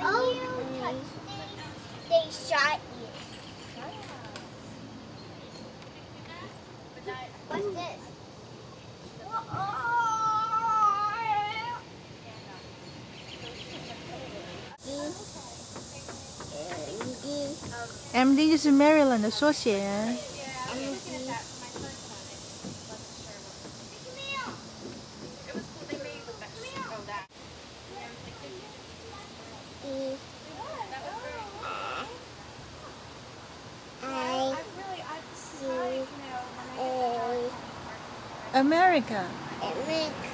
you touch these, they shot you. What's this? MD is a Maryland associate. America. America